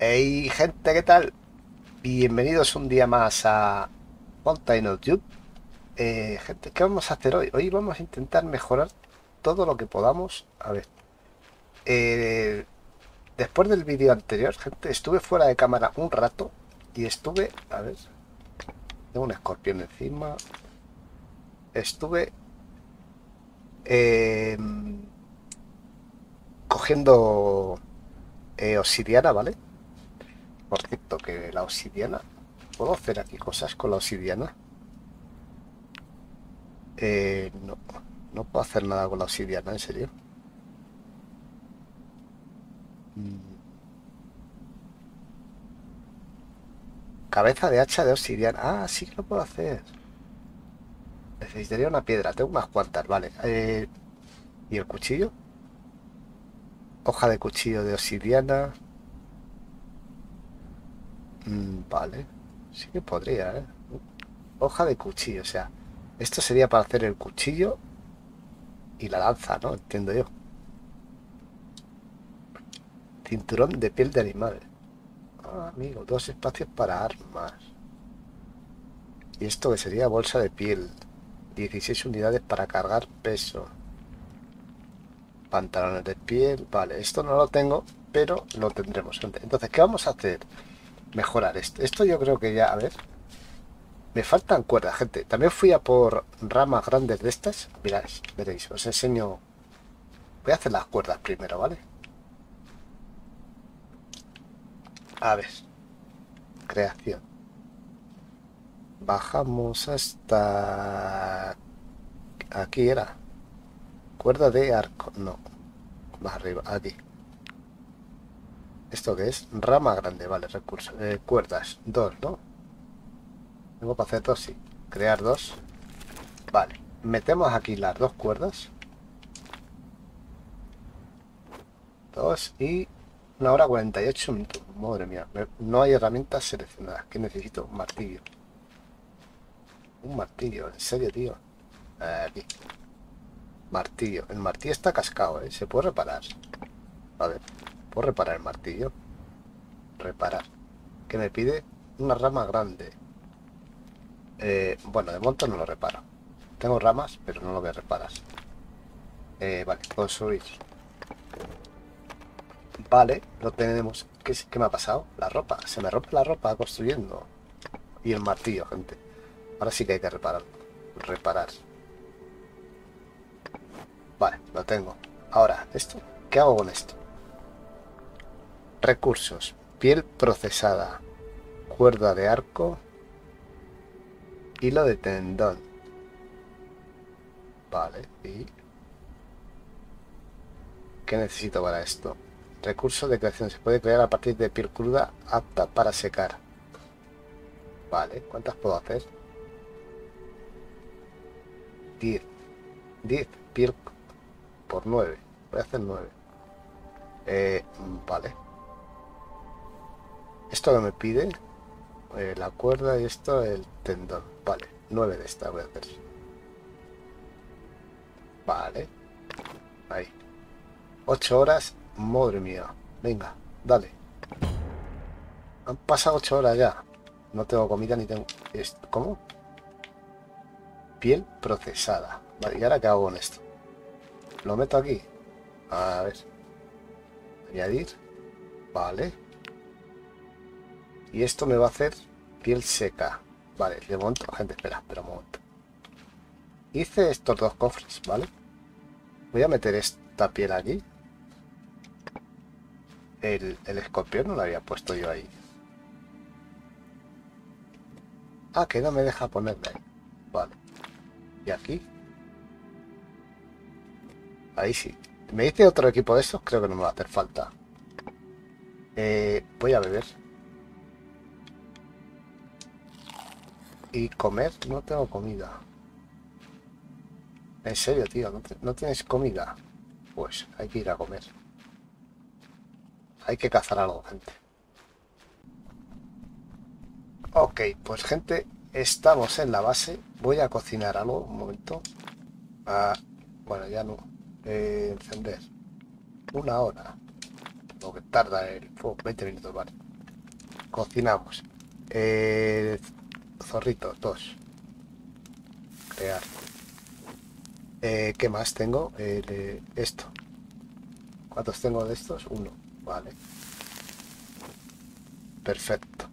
Hey gente, ¿qué tal? Bienvenidos un día más a Mountain of Youth. Eh, gente, ¿qué vamos a hacer hoy? Hoy vamos a intentar mejorar todo lo que podamos. A ver. eh, después del vídeo anterior, gente, estuve fuera de cámara un rato y estuve... A ver. Tengo un escorpión encima. Estuve... eh, cogiendo obsidiana, ¿vale? Por cierto, que la obsidiana... ¿Puedo hacer aquí cosas con la obsidiana? Eh, no, no puedo hacer nada con la obsidiana, ¿en serio? Mm, Cabeza de hacha de obsidiana. Ah, sí que lo puedo hacer. Necesitaría una piedra. Tengo unas cuantas, vale. Eh, ¿y el cuchillo? Hoja de cuchillo de obsidiana. Mm, vale. Sí que podría, ¿eh? Hoja de cuchillo, o sea, esto sería para hacer el cuchillo y la lanza, ¿no? Entiendo yo. Cinturón de piel de animal. Ah, amigo, dos espacios para armas. Y esto que sería bolsa de piel. 16 unidades para cargar peso. Pantalones de piel. Vale, esto no lo tengo, pero lo tendremos. Entonces, ¿qué vamos a hacer? Mejorar esto. Esto yo creo que ya, a ver. Me faltan cuerdas, gente. También fui a por ramas grandes de estas. Mirad, veréis, os enseño. Voy a hacer las cuerdas primero, ¿vale? A ver. Creación. Bajamos hasta... Aquí era. Cuerda de arco. No. Más arriba, aquí. ¿Esto qué es? Rama grande, vale, recursos. Eh, cuerdas, dos, ¿no? Tengo para hacer dos, sí. Crear dos. Vale. Metemos aquí las dos cuerdas. Dos y una hora 48 minutos. Madre mía. No hay herramientas seleccionadas. ¿Qué necesito? Martillo. Un martillo, en serio, tío. Aquí. Martillo. El martillo está cascado, ¿eh? Se puede reparar. A ver. ¿Puedo reparar el martillo? Reparar. ¿Qué me pide? Una rama grande. Eh, bueno, de momento no lo reparo. Tengo ramas, pero no lo voy a reparar. Eh, vale, subir. Vale, lo tenemos. ¿Qué, qué me ha pasado? La ropa. Se me rompe la ropa construyendo. Y el martillo, gente. Ahora sí que hay que reparar. Reparar. Vale, lo tengo. Ahora, ¿esto? ¿Qué hago con esto? Recursos. Piel procesada. Cuerda de arco. Hilo de tendón. Vale, y... ¿Qué necesito para esto? Recursos de creación. Se puede crear a partir de piel cruda apta para secar. Vale, ¿cuántas puedo hacer? 10. 10 piel por 9. Voy a hacer 9. Eh, vale. Esto que me pide, eh, la cuerda y esto el tendón. Vale, 9 de esta voy a hacer. Vale. Ahí. 8 horas. Madre mía. Venga, dale. Han pasado 8 horas ya. No tengo comida ni tengo... ¿Cómo? Piel procesada. Vale, ¿y ahora qué hago con esto? Lo meto aquí. A ver. Añadir. Vale. Y esto me va a hacer piel seca. Vale, de momento, gente, espera, espera un momento. Hice estos dos cofres, ¿vale? Voy a meter esta piel aquí. El, escorpión no lo había puesto yo ahí. Ah, que no me deja ponerle ahí. Vale. Y aquí. Ahí sí. ¿Me dice otro equipo de estos? Creo que no me va a hacer falta. Eh, voy a beber. Y comer, no tengo comida. En serio, tío, ¿no, no tienes comida? Pues hay que ir a comer. Hay que cazar algo, gente. Ok, pues gente, estamos en la base. Voy a cocinar algo, un momento. Ah, bueno, ya no. Eh, encender. Una hora. Lo que tarda el fuego, 20 minutos, vale. cocinamos. Eh, zorrito, dos. Crear. Eh, ¿Qué más tengo? Eh, esto. ¿Cuántos tengo de estos? Uno. Vale. Perfecto.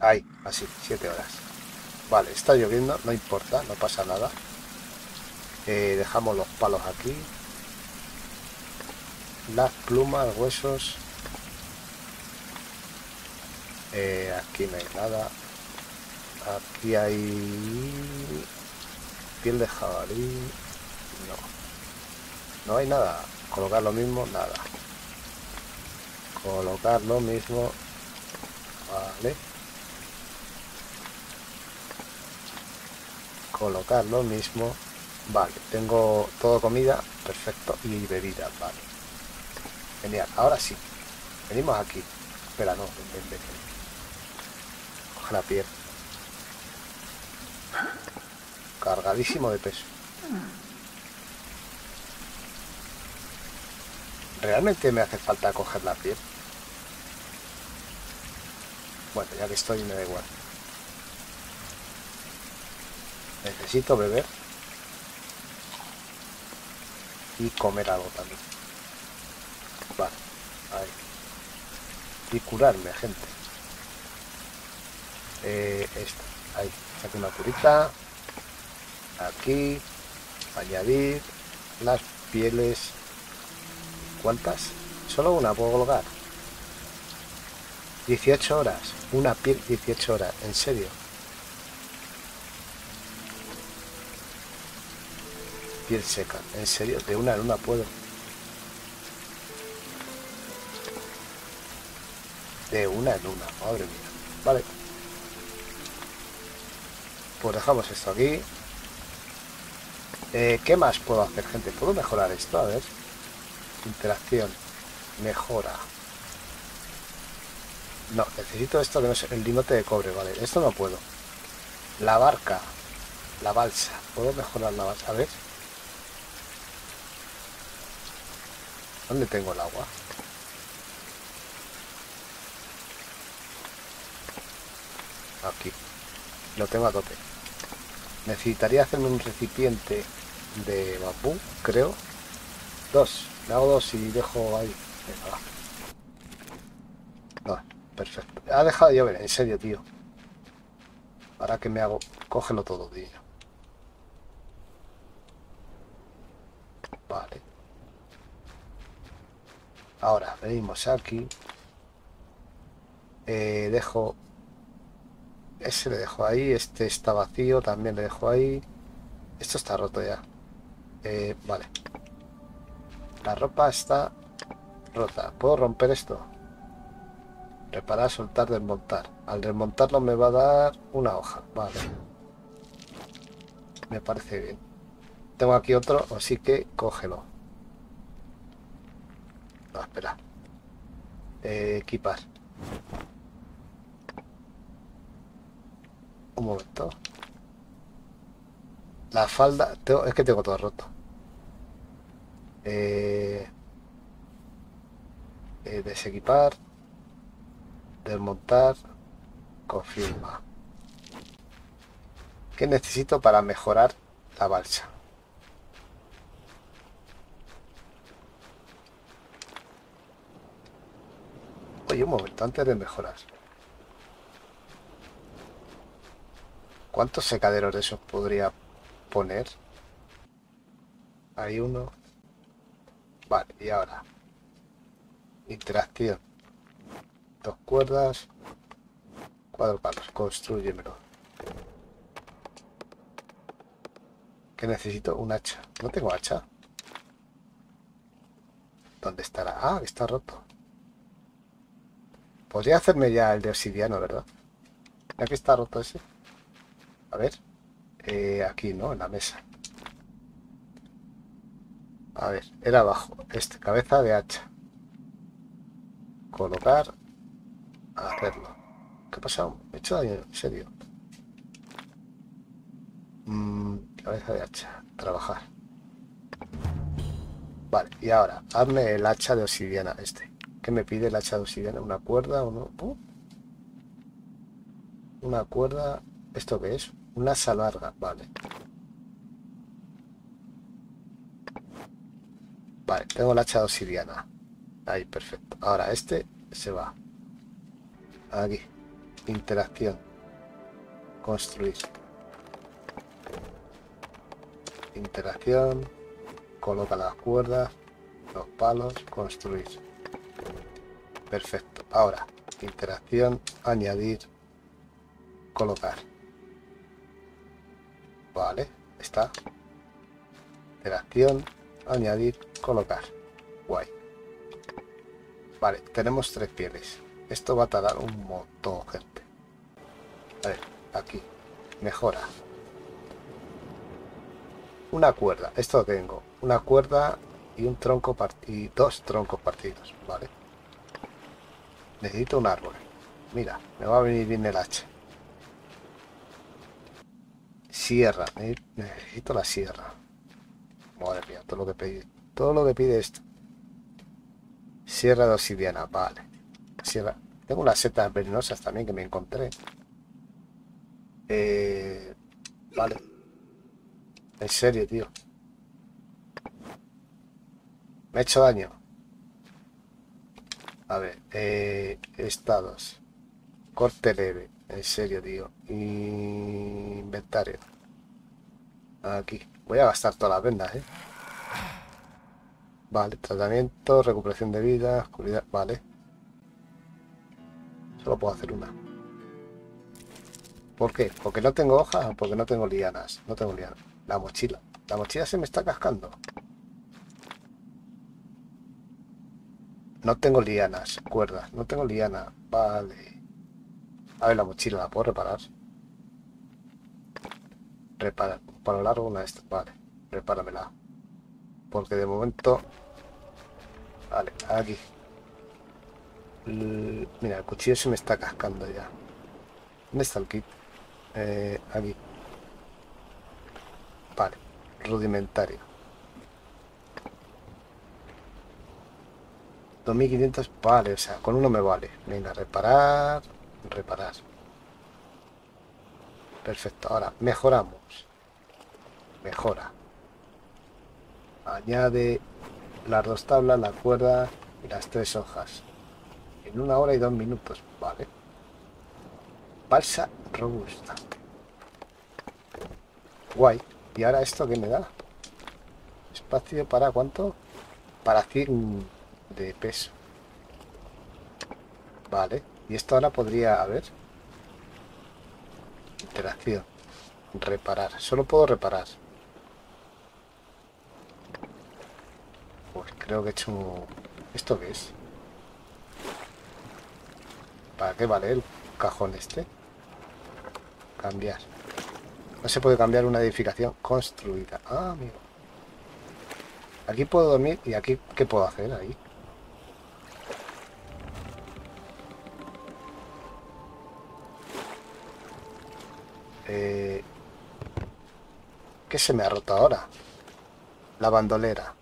Ahí, así, siete horas. Vale, está lloviendo, no importa, no pasa nada. Eh, dejamos los palos aquí. Las plumas, huesos. Aquí no hay nada. Aquí hay piel de jabalí. No. No hay nada. Colocar lo mismo, nada. Colocar lo mismo. Vale. Colocar lo mismo. Vale, tengo todo comida, perfecto, y bebida, vale. Genial, ahora sí. Venimos aquí. Espera, no, ven, ven, Coge la piel. Cargadísimo de peso. ¿Realmente me hace falta coger la piel? Bueno, ya que estoy me da igual. Necesito beber y comer algo también. Vale, ahí. Y curarme, gente. Eh, esto, ahí. Saco una curita. Aquí. Añadir las pieles. ¿Cuántas? Solo una puedo colocar. 18 horas. Una piel 18 horas. ¿En serio? piel seca. En serio, de una en una puedo. De una en una, madre mía. Vale. Pues dejamos esto aquí. Eh, ¿Qué más puedo hacer, gente? ¿Puedo mejorar esto? A ver. Interacción. Mejora. No, necesito esto que no es el linote de cobre, vale. Esto no puedo. La barca. La balsa. ¿Puedo mejorar la balsa? A ver. ¿Dónde tengo el agua? Aquí. Lo tengo a tope. Necesitaría hacerme un recipiente de bambú, creo. Dos. Me hago dos y dejo ahí. Venga, perfecto. Ha dejado de llover, en serio, tío. Ahora que me hago... Cógelo todo, tío. Vale. Ahora, venimos aquí. Eh, dejo... Ese le dejo ahí. Este está vacío, también le dejo ahí. Esto está roto ya. Eh, vale. La ropa está rota. ¿Puedo romper esto? Reparar, soltar, desmontar. Al desmontarlo me va a dar una hoja. Vale. Me parece bien. Tengo aquí otro, así que cógelo. No, espera. Eh, equipar. Un momento. La falda... es que tengo todo roto. Eh, eh, desequipar. Desmontar. Confirma. ¿Qué necesito para mejorar la balsa? Oye, un momento, antes de mejorar. ¿Cuántos secaderos de esos podría poner? Hay uno. Vale, y ahora. Interacción. Dos cuerdas. Cuatro palos. Construyemelo. ¿Qué necesito? Un hacha. No tengo hacha. ¿Dónde estará? Ah, está roto. Podría hacerme ya el de obsidiano, ¿verdad? Ya que está roto ese. A ver. Eh, aquí, ¿no? En la mesa. A ver, era abajo. Este, cabeza de hacha. Colocar. Hacerlo. ¿Qué ha pasado? ¿Me he hecho daño? ¿En serio? Mm, cabeza de hacha. Trabajar. Vale, y ahora, hazme el hacha de obsidiana este. ¿Qué me pide el hacha de obsidiana? ¿Una cuerda o no? Una cuerda. ¿Esto qué es? Una salarga, vale. Vale, tengo la hacha. Ahí, perfecto. Ahora este se va. Aquí. Interacción. Construir. Interacción. Coloca las cuerdas. Los palos. Construir. Perfecto. Ahora, interacción. Añadir. Colocar. Vale. Está. Interacción. Añadir. Colocar. Guay. Vale, tenemos tres pieles. Esto va a tardar un montón, gente. Ver, aquí. Mejora. Una cuerda. Esto tengo. Una cuerda y un tronco y dos troncos partidos. Vale. Necesito un árbol. Mira, me va a venir bien el hacha. Sierra. Necesito la sierra. Madre mía, todo lo que pide. Todo lo que pide esto. Sierra de obsidiana, vale. Sierra. Tengo unas setas venenosas también que me encontré. Eh, vale. En serio, tío. Me he hecho daño. A ver, eh, estados. Corte leve. En serio, tío. Inventario. Aquí. Voy a gastar todas las vendas, ¿eh? Vale, tratamiento, recuperación de vida, oscuridad, vale. Solo puedo hacer una. ¿Por qué? ¿Porque no tengo hojas porque no tengo lianas? No tengo lianas. La mochila. La mochila se me está cascando. No tengo lianas, cuerdas. No tengo liana. Vale. A ver, la mochila la puedo reparar. Reparar. Para largo una de estas. Vale. Repáramela. Porque de momento... Vale, aquí. Mira, el cuchillo se me está cascando ya. ¿Dónde está el kit? Eh, aquí. Vale, rudimentario. 2500, vale, o sea, con uno me vale. Venga, reparar, reparar. Perfecto, ahora mejoramos. Mejora añade las dos tablas, la cuerda y las tres hojas. En una hora y dos minutos, vale. Balsa robusta. Guay. ¿Y ahora esto qué me da? Espacio para cuánto? Para 100 de peso. Vale. Y esto ahora podría haber. Interacción. Reparar. Solo puedo reparar. Creo que he hecho... ¿Esto qué es? ¿Para qué vale el cajón este? Cambiar. No se puede cambiar una edificación construida. Ah, amigo. Aquí puedo dormir y aquí, ¿qué puedo hacer ahí? Eh, ¿Qué se me ha roto ahora? La bandolera.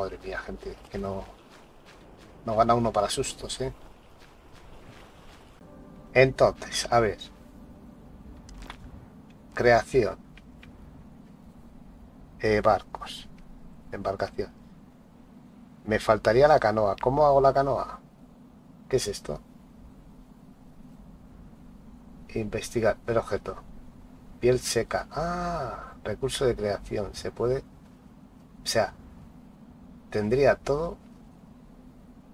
Madre mía, gente, que no... No gana uno para sustos, ¿eh? Entonces, a ver. Creación. Eh, barcos. Embarcación. Me faltaría la canoa. ¿Cómo hago la canoa? ¿Qué es esto? Investigar el objeto. Piel seca. Ah, recurso de creación. Se puede... O sea, tendría todo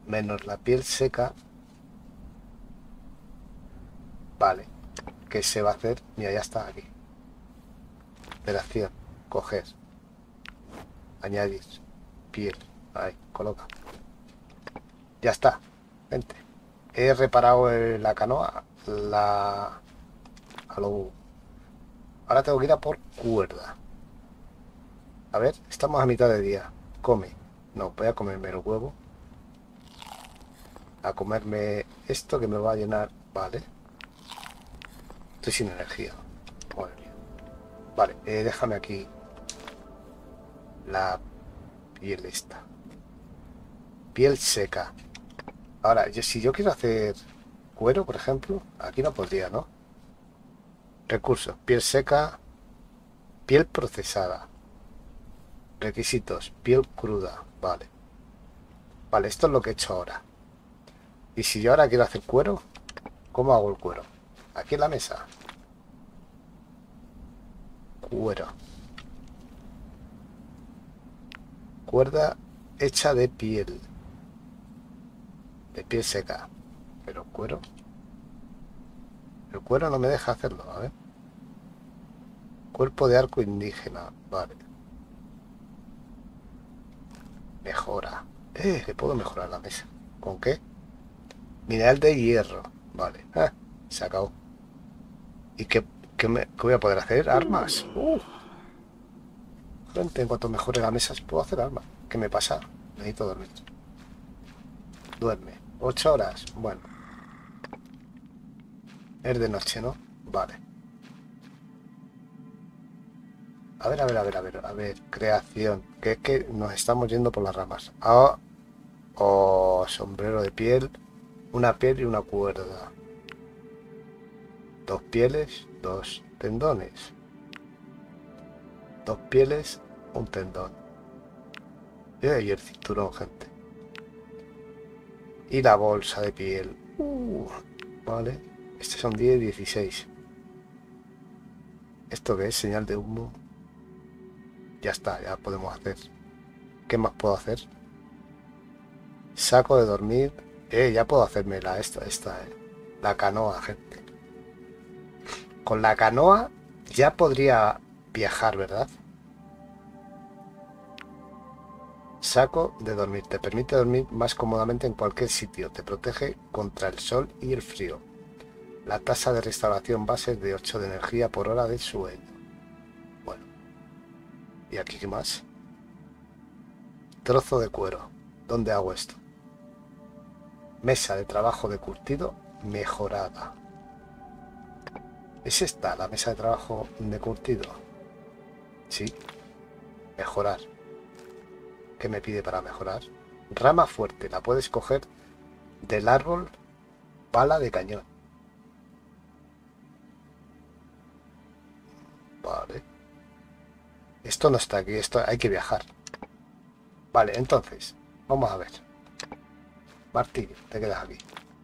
menos la piel seca. Vale que se va a hacer mira ya está aquí. Operación coger añadir piel. Ahí coloca. Ya está vente. He reparado la canoa la ahora tengo que ir a por cuerda. A ver estamos a mitad de día. Come no, voy a comerme el huevo. A comerme esto que me va a llenar. Vale. Estoy sin energía. Vale, eh, déjame aquí la piel esta. Piel seca. Ahora, si yo quiero hacer cuero, por ejemplo. Aquí no podría, ¿no? Recursos. Piel seca. Piel procesada. Requisitos. Piel cruda. Vale. Vale, esto es lo que he hecho ahora. Y si yo ahora quiero hacer cuero, ¿cómo hago el cuero? Aquí en la mesa. Cuero. Cuerda hecha de piel. De piel seca. Pero cuero. El cuero no me deja hacerlo, a. Cuerpo de arco indígena. Vale. Mejora. Eh, le puedo mejorar la mesa. ¿Con qué? Mineral de hierro. Vale. Ah, se acabó. ¿Y qué, qué, me, qué voy a poder hacer? Armas. Uh. Gente, en cuanto mejore la mesa puedo hacer armas. ¿Qué me pasa? Necesito dormir. Duerme. ¿Ocho horas? Bueno. Es de noche, ¿no? Vale. A ver, a ver, a ver, a ver, a ver. Creación. Que es que nos estamos yendo por las ramas. Ah, o sombrero de piel. Una piel y una cuerda. Dos pieles, dos tendones. Dos pieles, un tendón. Y el cinturón, gente. Y la bolsa de piel. Uh, vale. Estos son 10 y 16. ¿Esto que es? Señal de humo. Ya está, ya podemos hacer. ¿Qué más puedo hacer? Saco de dormir. Eh, ya puedo hacerme la esta, esta, eh. La canoa, gente. Con la canoa ya podría viajar, ¿verdad? Saco de dormir. Te permite dormir más cómodamente en cualquier sitio. Te protege contra el sol y el frío. La tasa de restauración base es de 8 de energía por hora de sueño. ¿Y aquí qué más? Trozo de cuero. ¿Dónde hago esto? Mesa de trabajo de curtido mejorada. ¿Es esta la mesa de trabajo de curtido? Sí. Mejorar. ¿Qué me pide para mejorar? Rama fuerte. La puedes coger del árbol pala de cañón. Vale. Esto no está aquí. Esto hay que viajar. Vale, entonces. Vamos a ver. Martillo, te quedas aquí.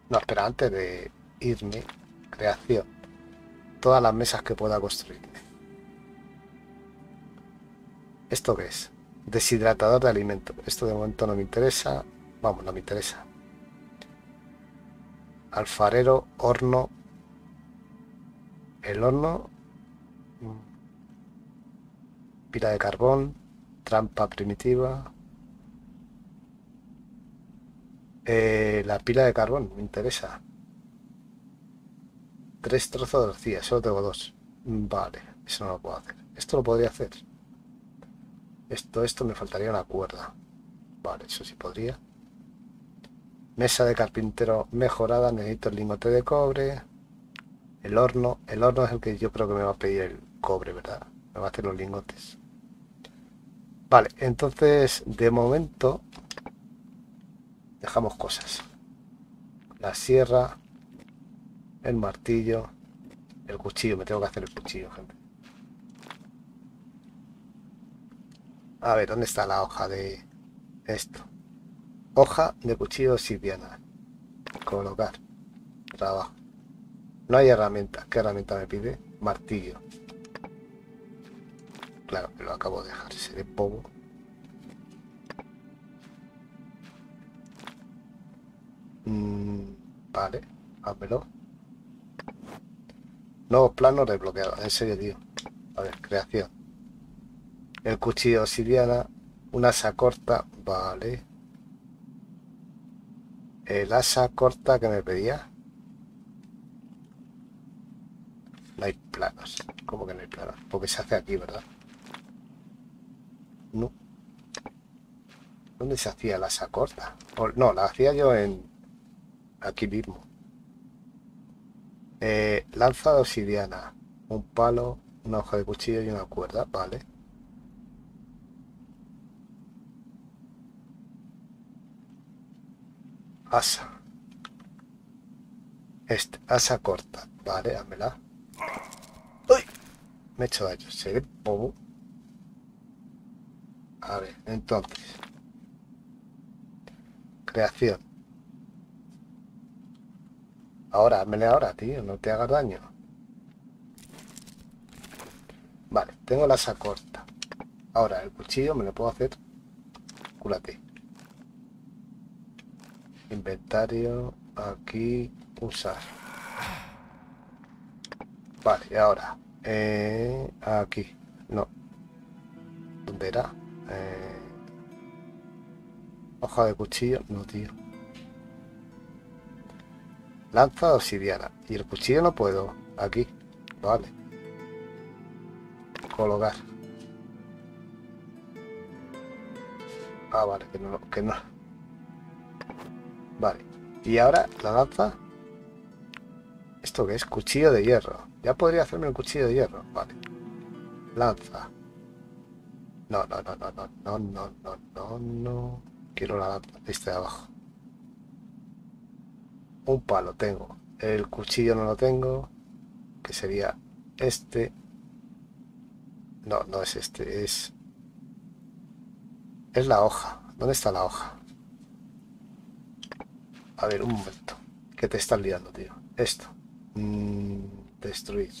No, espera, antes de irme. Creación. Todas las mesas que pueda construir. ¿Esto qué es? Deshidratador de alimentos. Esto de momento no me interesa. Vamos, no me interesa. Alfarero, horno. El horno. Pila de carbón. Trampa primitiva. Eh, la pila de carbón, me interesa. Tres trozos de arcilla, solo tengo dos. Vale, eso no lo puedo hacer. Esto lo podría hacer. Esto, esto me faltaría una cuerda. Vale, eso sí podría. Mesa de carpintero mejorada, necesito el lingote de cobre. El horno, el horno es el que yo creo que me va a pedir el cobre, ¿verdad? Me va a hacer los lingotes. Vale, entonces de momento dejamos cosas. La sierra, el martillo, el cuchillo. Me tengo que hacer el cuchillo, gente. A ver, ¿dónde está la hoja de esto? Hoja de cuchillo obsidiana. Colocar. Trabajo. No hay herramienta. ¿Qué herramienta me pide? Martillo. Claro, lo acabo de dejar. Seré poco. Mm, vale, házmelo. Nuevos planos desbloqueados. En serio, tío. A ver, creación. El cuchillo obsidiana. Un asa corta. Vale. El asa corta que me pedía. No hay planos. ¿Cómo que no hay planos? Porque se hace aquí, ¿verdad? No. ¿Dónde se hacía la asa corta? no, la hacía yo en, aquí mismo. Eh, lanza de obsidiana, un palo, una hoja de cuchillo y una cuerda, vale. Asa. Este, asa corta. Vale, dámela. ¡Uy! Me he hecho daño. Se ve bobo. A ver, entonces. Creación. Ahora, házmele ahora, tío. No te hagas daño. Vale, tengo la asa corta. Ahora, el cuchillo me lo puedo hacer. Cúrate. Inventario. Aquí. Usar. Vale, ahora. Eh, aquí. No. ¿Dónde era? Eh, hoja de cuchillo. No, tío. Lanza obsidiana. Y el cuchillo no puedo. Aquí. Vale. Colocar. Ah, vale, que no, que no. Vale. Y ahora la lanza. ¿Esto qué es? Cuchillo de hierro. Ya podría hacerme el cuchillo de hierro. Vale. Lanza. No, no, no, no, no, no, no, no, no, no. Quiero la. Este de abajo. Un palo tengo. El cuchillo no lo tengo. Que sería este. No, no es este. Es es la hoja. ¿Dónde está la hoja? A ver, un momento. ¿Qué te estás liando, tío? Esto. Mm, destruir.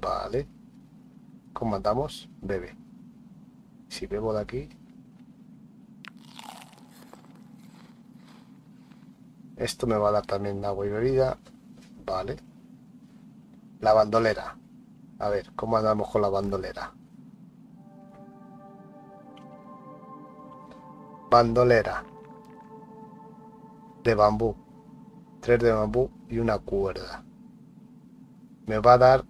Vale. ¿Cómo andamos? Bebe. Si bebo de aquí... Esto me va a dar también agua y bebida. Vale. La bandolera. A ver, ¿cómo andamos con la bandolera? bandolera de bambú, tres de bambú y una cuerda. Me va a dar,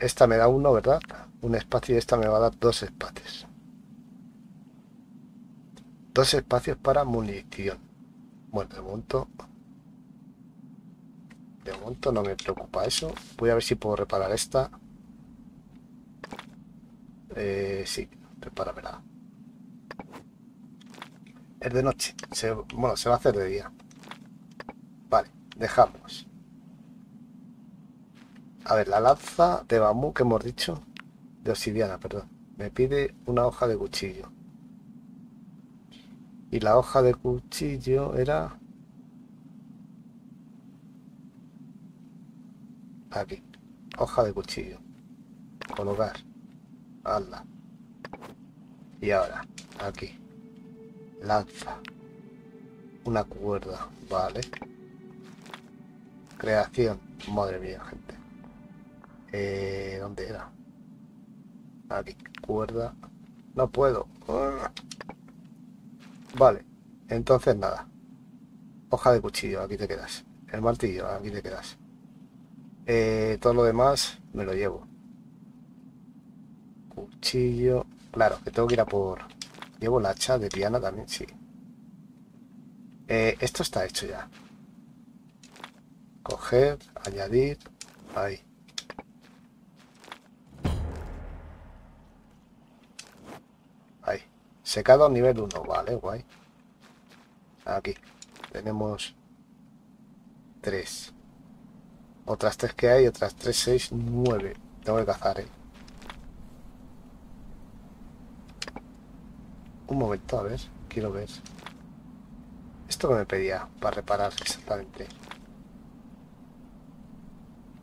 esta me da uno, ¿verdad? Un espacio y esta me va a dar dos espacios. Dos espacios para munición. Bueno, de momento, de momento no me preocupa eso. Voy a ver si puedo reparar esta. Eh, sí, repáramela es de noche. bueno, se va a hacer de día. Vale, dejamos. A ver, la lanza de bambú que hemos dicho. De obsidiana, perdón. Me pide una hoja de cuchillo. Y la hoja de cuchillo era... Aquí. Hoja de cuchillo. Colocar. Hazla. Y ahora, aquí lanza una cuerda vale creación madre mía gente eh, ¿dónde era? aquí cuerda no puedo vale entonces nada hoja de cuchillo aquí te quedas el martillo aquí te quedas eh, todo lo demás me lo llevo cuchillo claro que tengo que ir a por Llevo la hacha de piana también, sí. Eh, esto está hecho ya. Coger, añadir, ahí. Secado nivel 1, vale, guay. Aquí. Tenemos tres. Otras tres que hay, otras tres, seis, nueve. Tengo que cazar, eh. Un momento, a ver, quiero ver. Esto que me pedía para reparar exactamente.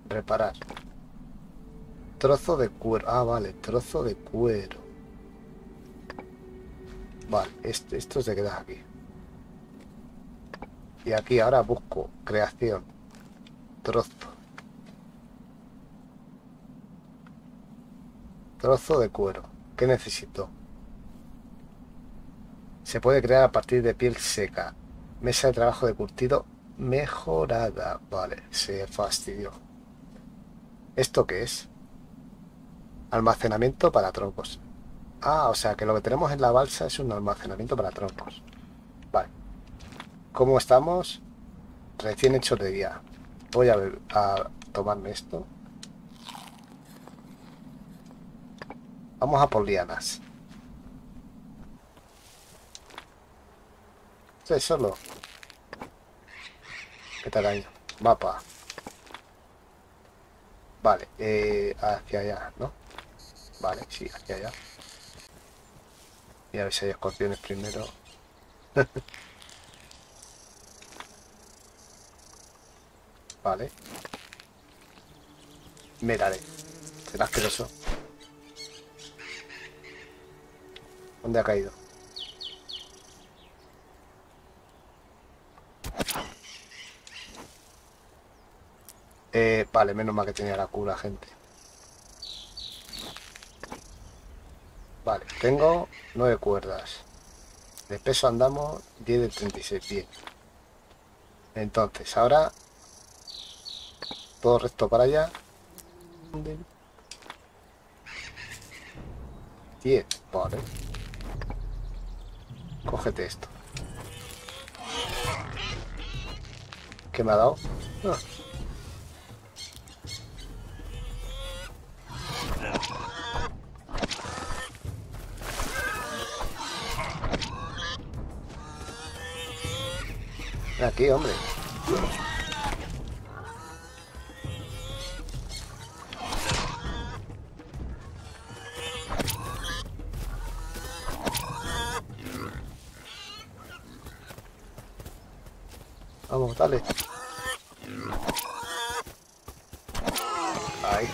Reparar. Trozo de cuero. Ah, vale, trozo de cuero. Vale, este, esto se queda aquí. Y aquí ahora busco creación. Trozo. Trozo de cuero. ¿Qué necesito? Se puede crear a partir de piel seca. Mesa de trabajo de curtido mejorada. Vale, se fastidió. ¿Esto qué es? Almacenamiento para troncos. Ah, o sea que lo que tenemos en la balsa es un almacenamiento para troncos. Vale. ¿Cómo estamos? Recién hecho de día. Voy a, a tomarme esto. Vamos a por lianas. solo. ¿Qué tal ahí? Mapa. Vale, eh, hacia allá, ¿no? Vale, sí, hacia allá. Y a ver si hay escorpiones primero. vale. Miraré. Será asqueroso. ¿Dónde ha caído? Eh, vale, menos mal que tenía la cura, gente. Vale, tengo nueve cuerdas. De peso andamos 10 de 36, bien. Entonces, ahora todo recto para allá. 10, vale. Cógete esto. ¿Qué me ha dado? Ah. Aquí, hombre. Vamos, dale. Ahí.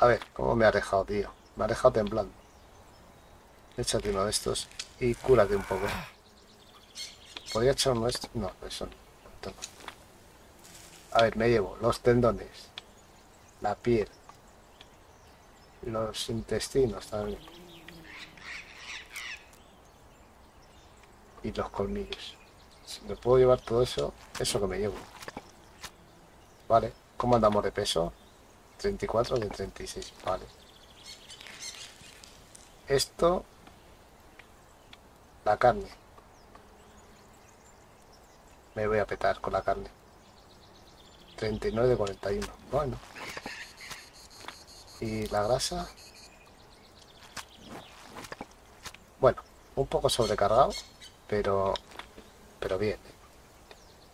A ver, ¿cómo me ha dejado, tío? Me ha dejado temblando. Échate uno de estos y cúrate un poco. Podría echar uno de estos. No, eso no. A ver, me llevo los tendones, la piel, los intestinos también. Y los colmillos. Si me puedo llevar todo eso, eso que me llevo. Vale, ¿cómo andamos de peso? 34 de 36, vale. Esto, la carne. Me voy a petar con la carne. 39 de 41, bueno. Y la grasa. Bueno, un poco sobrecargado, pero pero bien.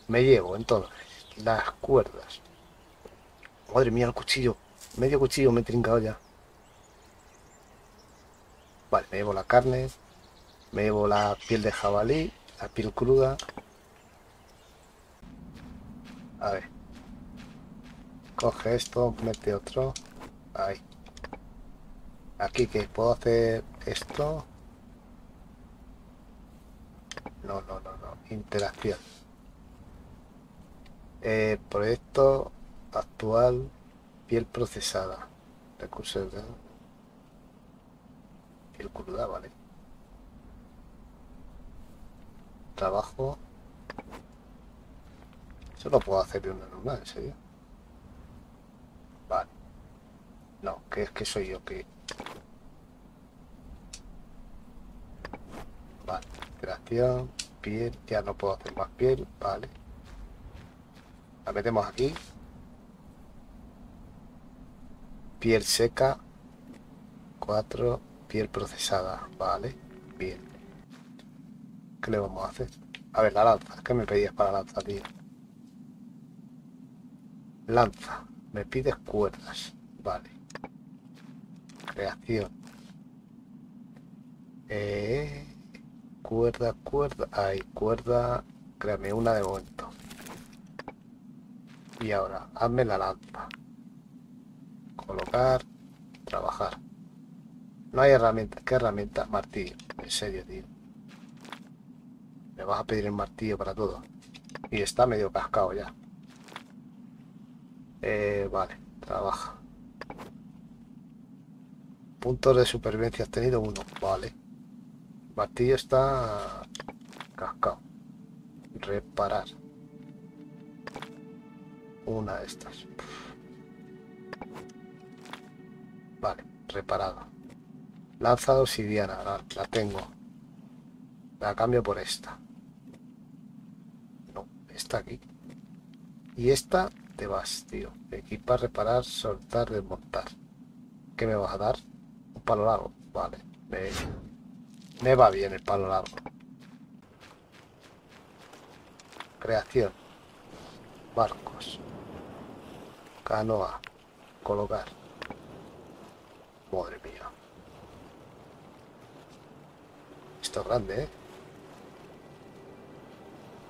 Me llevo entonces las cuerdas. Madre mía, el cuchillo. Medio cuchillo me he trincado ya. Vale, me llevo la carne. Me llevo la piel de jabalí. La piel cruda. A ver. Coge esto, mete otro. Ahí. Aquí que puedo hacer esto. No, no, no, no. Interacción. Eh, proyecto actual. Piel procesada. Recursos de... Piel cruda, vale. Trabajo. Lo puedo hacer de una normal, en serio. Vale. No, que es que soy yo que... Vale. Creación, piel, ya no puedo hacer más piel, vale. La metemos aquí. Piel seca, 4, piel procesada, vale, bien. ¿Qué le vamos a hacer? A ver, la lanza, ¿qué me pedías para la lanza, tío? Lanza, me pides cuerdas, vale. Creación. Eh cuerda, cuerda. Hay cuerda. Créame una de momento. Y ahora, hazme la lanza. Colocar. Trabajar. No hay herramienta. ¿Qué herramienta? Martillo. En serio, tío. Me vas a pedir el martillo para todo. Y está medio cascado ya. Eh, vale. Trabaja. Puntos de supervivencia has tenido uno. Vale martillo está cascado. Reparar. Una de estas. Vale, reparado. Lanza de obsidiana, la, la tengo. La cambio por esta. No, esta aquí. Y esta te vas, tío. Equipar, reparar, soltar, desmontar. ¿Qué me vas a dar? Un palo largo. Vale. Me va bien el palo largo. Creación. Barcos. Canoa. Colocar. Madre mía. Esto es grande, ¿eh?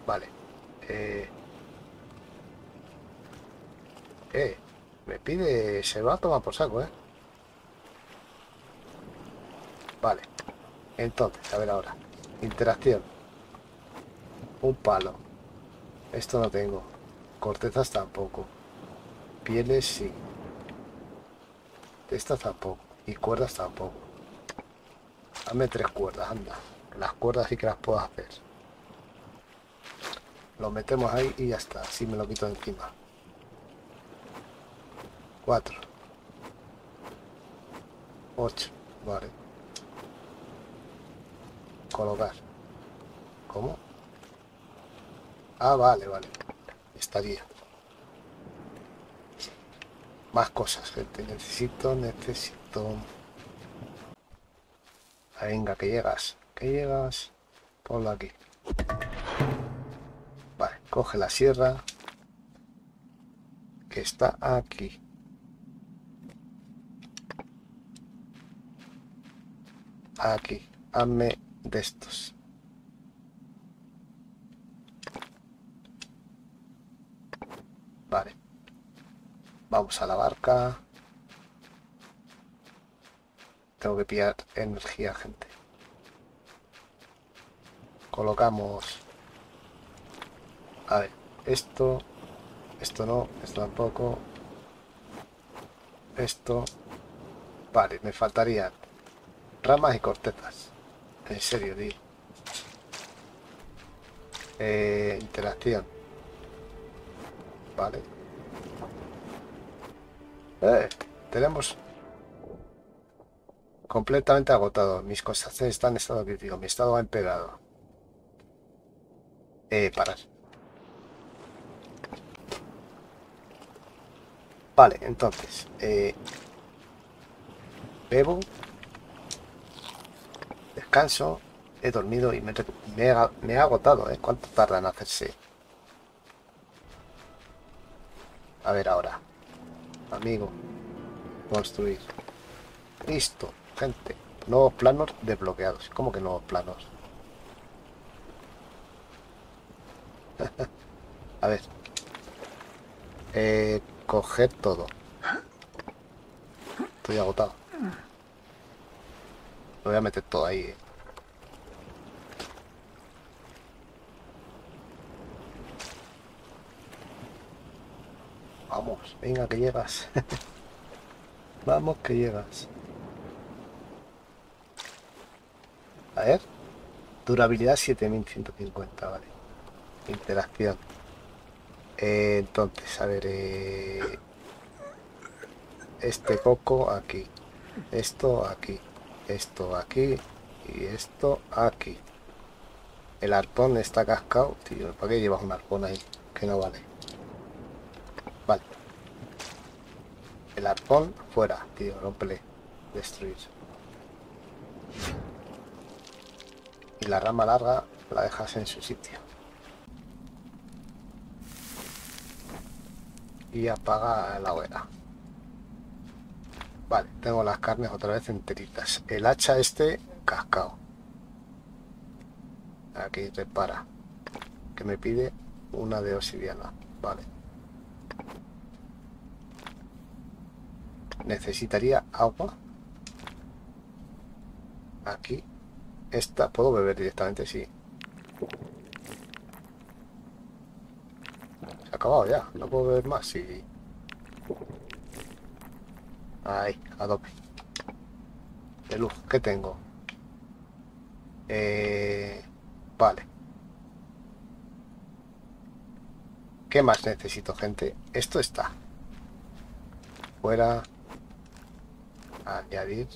Vale. Eh... Eh, me pide... Se va a tomar por saco, ¿eh? Vale. Entonces, a ver ahora. Interacción. Un palo. Esto no tengo. Cortezas tampoco. Pieles sí. Estas tampoco. Y cuerdas tampoco. Dame tres cuerdas, anda. Las cuerdas sí que las puedo hacer. Lo metemos ahí y ya está. Así me lo quito encima. Cuatro. Ocho. Vale. Colocar. ¿Cómo? Ah, vale, vale. Estaría. Más cosas, gente. Necesito, necesito... Ah, venga, que llegas. Que llegas. Ponlo aquí. Vale, coge la sierra. Que está aquí. Aquí. Hazme de estos. Vale. Vamos a la barca. Tengo que pillar energía, gente. Colocamos... A ver, esto... Esto no, esto tampoco. Esto... Vale, me faltarían ramas y cortezas. En serio, tío. Eh, interacción. Vale. Eh, tenemos completamente agotado. Mis cosas están en estado crítico. Mi estado ha empeorado. Eh, parar. Vale, entonces. Eh, bebo descanso, he dormido y me, me, he, agotado, ¿eh? ¿Cuánto tarda en hacerse? A ver ahora. Amigo. Construir. Listo, gente. Nuevos planos desbloqueados. ¿Cómo que nuevos planos? A ver. Eh, coger todo. Estoy agotado. Lo voy a meter todo ahí. Eh. Venga que llegas. Vamos que llegas. A ver. Durabilidad 7150, vale. Interacción. Eh, entonces, a ver. Eh, este coco aquí. Esto aquí esto aquí y esto aquí. El arpón está cascado, tío. ¿Para qué llevas un arpón ahí? Que no. Vale. El arpón fuera, tío. Rompele. Destruir. Y la rama larga la dejas en su sitio. Y apaga la hoguera. Vale, tengo las carnes otra vez enteritas. El hacha este, cascado. Aquí repara. Que me pide una de obsidiana. Vale. Necesitaría agua. Aquí. Esta, ¿puedo beber directamente? Sí. Se ha acabado ya. No puedo beber más. Sí. Ahí, a De luz, ¿qué tengo? Eh, vale. ¿Qué más necesito, gente? Esto está. Fuera. Añadir.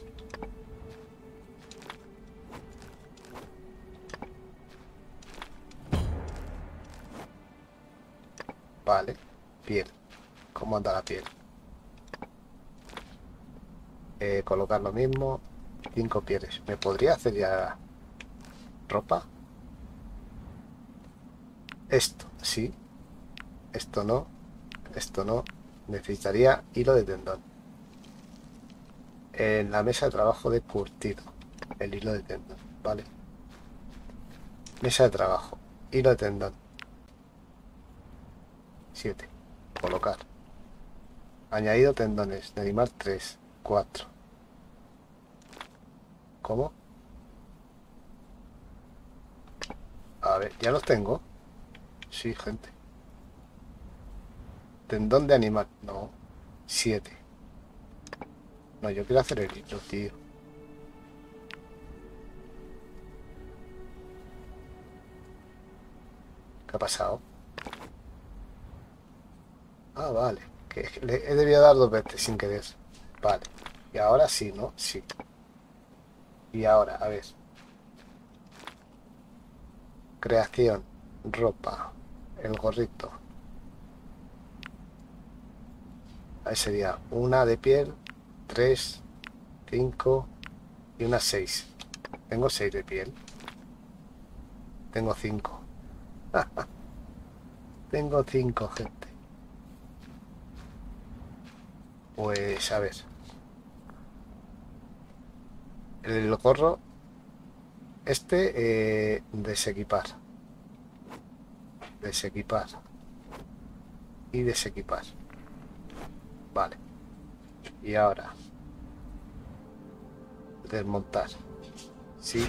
Vale. Piel. ¿Cómo anda la piel? Eh, colocar lo mismo. Cinco pieles. ¿Me podría hacer ya ropa? Esto, sí. Esto no. Esto no. Necesitaría hilo de tendón. En la mesa de trabajo de curtido. El hilo de tendón. Vale. Mesa de trabajo. Hilo de tendón. 7. Colocar. Añadido tendones. De animal 3. 4. ¿Cómo? A ver, ya los tengo. Sí, gente. Tendón de animal. No. 7. No, yo quiero hacer el hilo, tío. ¿Qué ha pasado? Ah, vale. Que le he debido dar dos veces sin querer. Vale. Y ahora sí, ¿no? Sí. Y ahora, a ver. Creación. Ropa. El gorrito. Ahí sería una de piel, tres, cinco y una seis. Tengo seis de piel. Tengo cinco. Tengo cinco, gente. Pues a ver. El gorro. Este, eh, desequipar. Desequipar. Y desequipar. Vale. Y ahora. Desmontar. Sí.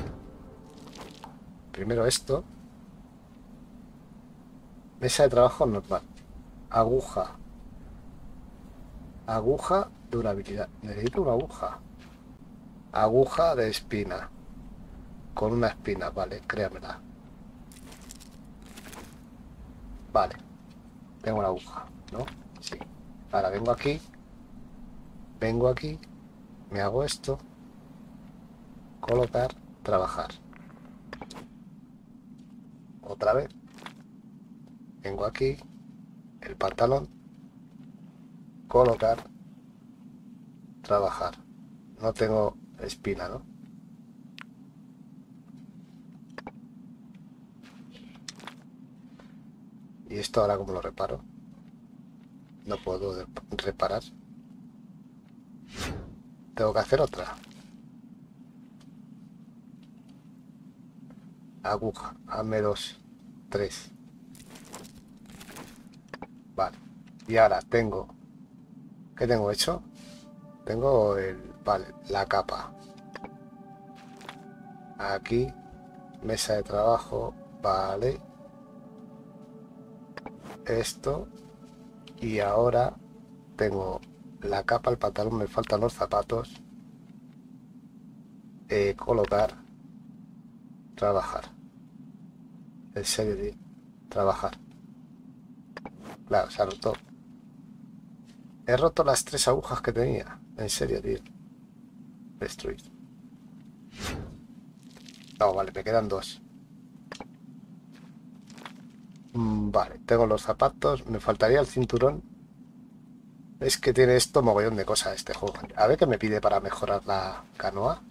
Primero esto. Mesa de trabajo normal. Aguja. Aguja, durabilidad. Necesito una aguja. Aguja de espina. Con una espina, vale, créamela. Vale. Tengo una aguja, ¿no? Sí. Ahora vengo aquí. Vengo aquí. Me hago esto. Colocar, trabajar. Otra vez. Vengo aquí. El pantalón. Colocar. Trabajar. No tengo espina, ¿no? ¿Y esto ahora cómo lo reparo? No puedo reparar. Tengo que hacer otra. Aguja. Hazme dos. Tres. Vale. Y ahora tengo... ¿Qué tengo hecho? Tengo el... Vale, la capa. Aquí. Mesa de trabajo. Vale. Esto. Y ahora tengo la capa, el pantalón, me faltan los zapatos. Eh, colocar. Trabajar. En serio, tío. Trabajar. Claro, se ha roto. He roto las tres agujas que tenía. En serio, tío. Destruir. No, vale, me quedan dos. Mm, vale, tengo los zapatos. Me faltaría el cinturón. Es que tiene esto mogollón de cosas este juego. A ver qué me pide para mejorar la canoa.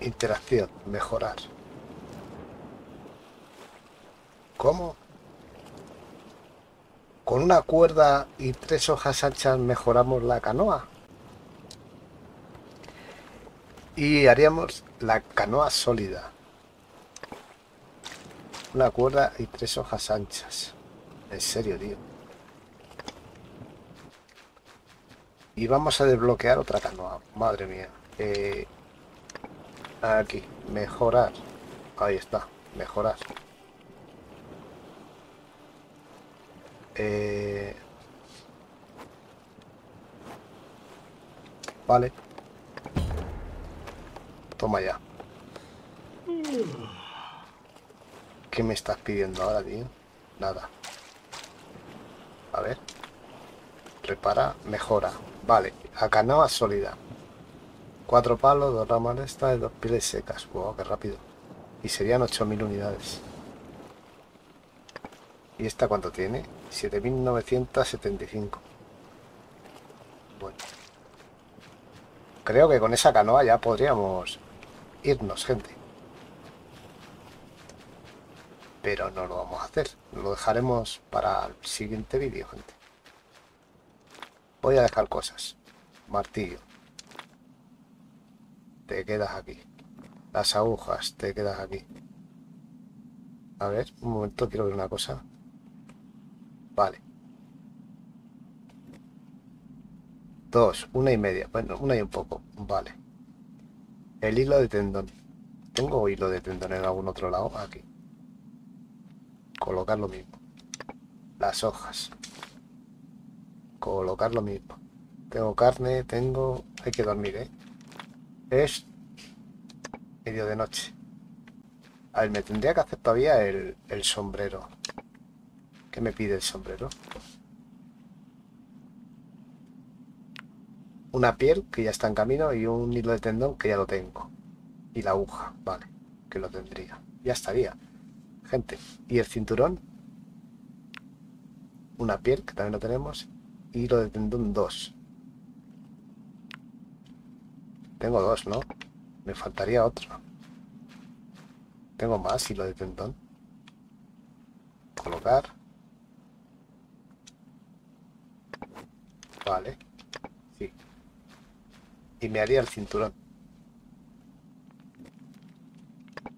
Interacción, mejorar. ¿Cómo? ¿Con una cuerda y tres hojas anchas mejoramos la canoa? Y haríamos la canoa sólida. Una cuerda y tres hojas anchas. En serio, tío. Y vamos a desbloquear otra canoa. Madre mía. Eh, Aquí, mejorar. Ahí está, mejorar. Eh... Vale. Toma ya. ¿Qué me estás pidiendo ahora, tío? Nada. A ver. Repara, mejora. Vale, a canoa sólida. Cuatro palos, dos ramas estas y dos pieles secas. Wow, qué rápido. Y serían 8.000 unidades. ¿Y esta cuánto tiene? 7.975. Bueno. creo que con esa canoa ya podríamos irnos, gente. Pero no lo vamos a hacer. Lo dejaremos para el siguiente vídeo, gente. Voy a dejar cosas. Martillo. Te quedas aquí. Las agujas, te quedas aquí. A ver, un momento, quiero ver una cosa. Vale. Dos, una y media. Bueno, una y un poco. Vale. El hilo de tendón. ¿Tengo hilo de tendón en algún otro lado? Aquí. Colocar lo mismo. Las hojas. Colocar lo mismo. Tengo carne, tengo... Hay que dormir, ¿eh? Es medio de noche. A ver, me tendría que hacer todavía el, sombrero. ¿Qué me pide el sombrero? Una piel que ya está en camino y un hilo de tendón que ya lo tengo. Y la aguja, vale, que lo tendría. Ya estaría. Gente, ¿y el cinturón? Una piel, que también lo tenemos. Y hilo de tendón 2. Tengo dos, ¿no? Me faltaría otro. Tengo más hilo de tendón. Colocar. Vale. Y me haría el cinturón.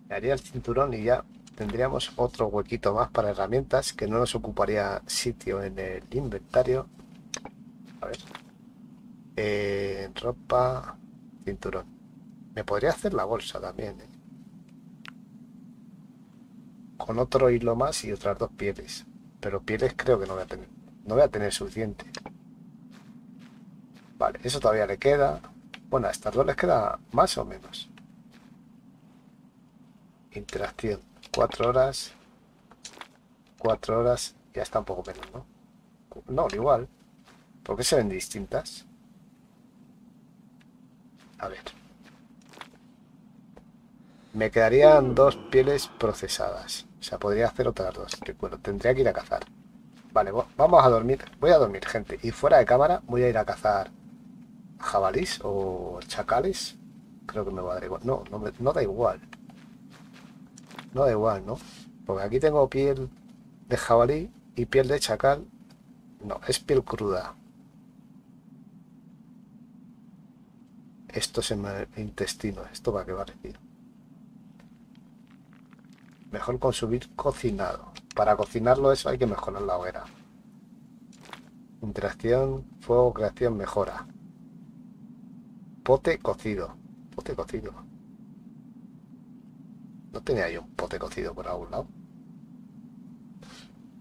Me haría el cinturón y ya tendríamos otro huequito más para herramientas que no nos ocuparía sitio en el inventario. A ver. Eh, ropa, cinturón. Me podría hacer la bolsa también. ¿eh? con otro hilo más y otras dos pieles. Pero pieles creo que no voy a tener. No voy a tener suficiente. Vale, eso todavía le queda. Bueno, a estas dos les queda más o menos. Interacción. Cuatro horas. Cuatro horas. Ya está un poco menos, ¿no? No, igual. ¿Por qué se ven distintas? A ver. Me quedarían dos pieles procesadas. O sea, podría hacer otras dos. Bueno, tendría que ir a cazar. Vale, vamos a dormir. Voy a dormir, gente. Y fuera de cámara voy a ir a cazar jabalís o chacales. Creo que me va a dar igual. No, no, no da igual. No da igual, ¿no? Porque aquí tengo piel de jabalí y piel de chacal. No, es piel cruda. Esto es el intestino. ¿Esto va a qué vale, tío? Mejor consumir cocinado. Para cocinarlo eso hay que mejorar la hoguera. Interacción, fuego, creación, mejora. Pote cocido. Pote cocido. ¿No tenía yo un pote cocido por algún lado?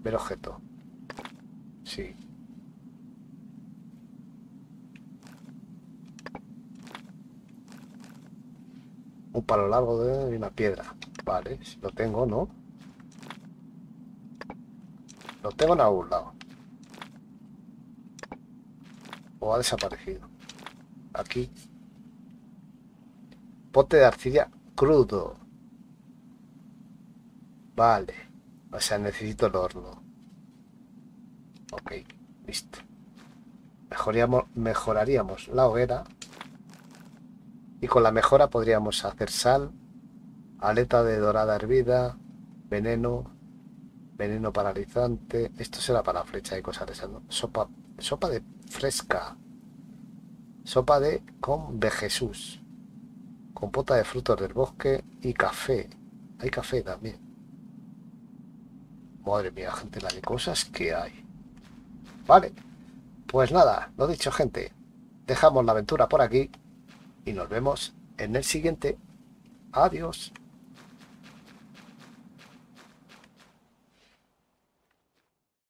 Ver objeto. Sí. Un palo largo de una piedra. Vale, si lo tengo, ¿no? Lo tengo en algún lado. O ha desaparecido. Aquí. Pote de arcilla crudo. Vale. O sea, necesito el horno. Ok, listo. Mejoraríamos, la hoguera. Y con la mejora podríamos hacer sal, aleta de dorada hervida, veneno, veneno paralizante. Esto será para flecha y cosas de esas, Sopa, sopa de fresca. Sopa de con de Jesús. Compota de frutos del bosque y café. Hay café también. Madre mía, gente, la de cosas que hay. Vale. Pues nada, lo dicho, gente. Dejamos la aventura por aquí y nos vemos en el siguiente. Adiós.